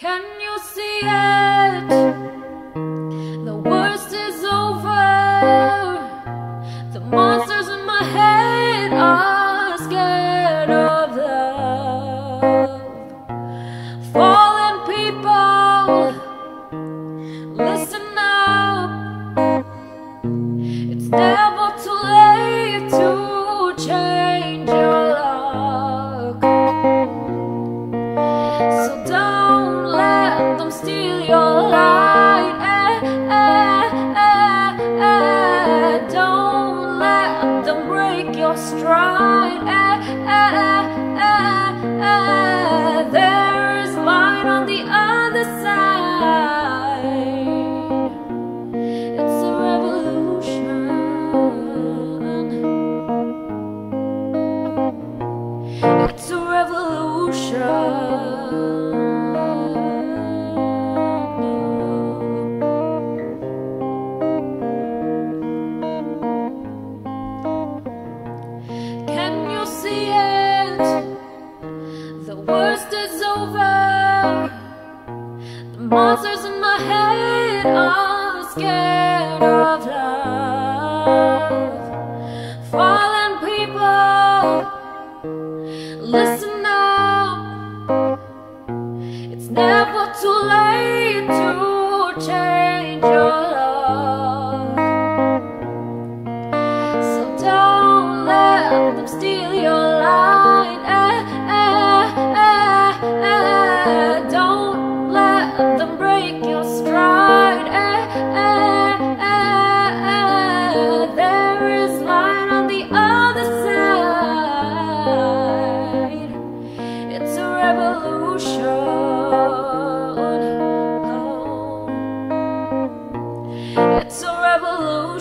Can you see it? The worst is over. The monsters in my head are scared of love. Fallen people, listen up. It's never them steal your light. Eh, eh, eh, eh. Don't let them break your stride. Eh, eh. There is light on the other side. It's a revolution. It's a revolution. Monsters in my head are scared of love. Fallen people. Listen up, it's never too late to change your love. So don't let them steal your Revolution.